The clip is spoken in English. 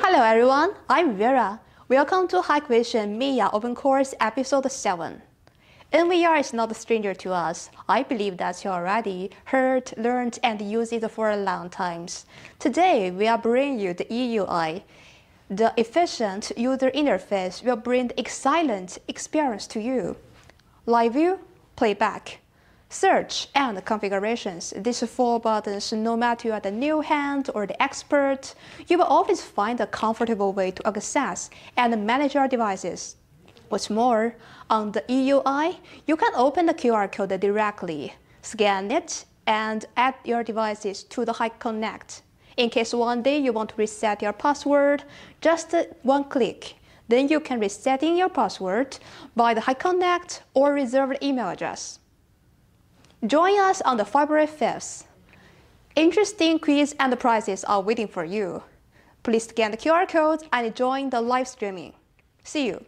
Hello everyone, I'm Vera. Welcome to Hikvision MEA Open Course Episode 7. NVR is not a stranger to us. I believe that you already heard, learned, and used it for a long time. Today, we are bringing you the EUI. The efficient user interface will bring excellent experience to you. Live view, playback, search, and configurations. These four buttons, no matter you are the new hand or the expert, you will always find a comfortable way to access and manage your devices. What's more, on the EUI, you can open the QR code directly, scan it, and add your devices to the HikConnect. In case one day you want to reset your password, just one click. Then you can reset in your password by the HikConnect or reserved email address. Join us on the February 5th. Interesting quiz and prizes are waiting for you. Please scan the QR code and join the live streaming. See you.